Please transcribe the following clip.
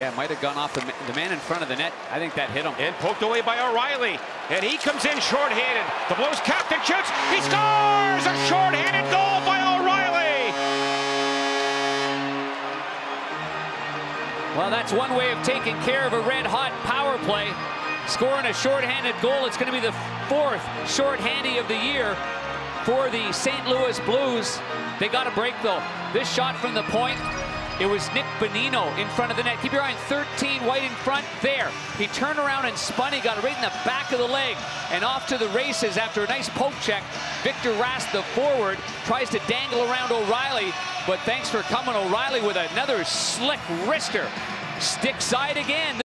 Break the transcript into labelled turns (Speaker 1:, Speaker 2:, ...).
Speaker 1: Yeah, might have gone off the, the man in front of the net. I think that hit him.
Speaker 2: And poked away by O'Reilly. And he comes in short-handed. The Blues captain shoots. He scores! A short-handed goal by O'Reilly!
Speaker 3: Well, that's one way of taking care of a red-hot power play. Scoring a short-handed goal. It's going to be the fourth short-handy of the year for the St. Louis Blues. They got a break, though. This shot from the point it was Nick Bonino in front of the net. Keep your eye on 13, White in front, there. He turned around and spun. He got it right in the back of the leg. And off to the races after a nice poke check. Victor Rask, the forward, tries to dangle around O'Reilly. But thanks for coming, O'Reilly, with another slick wrister. Stick side again.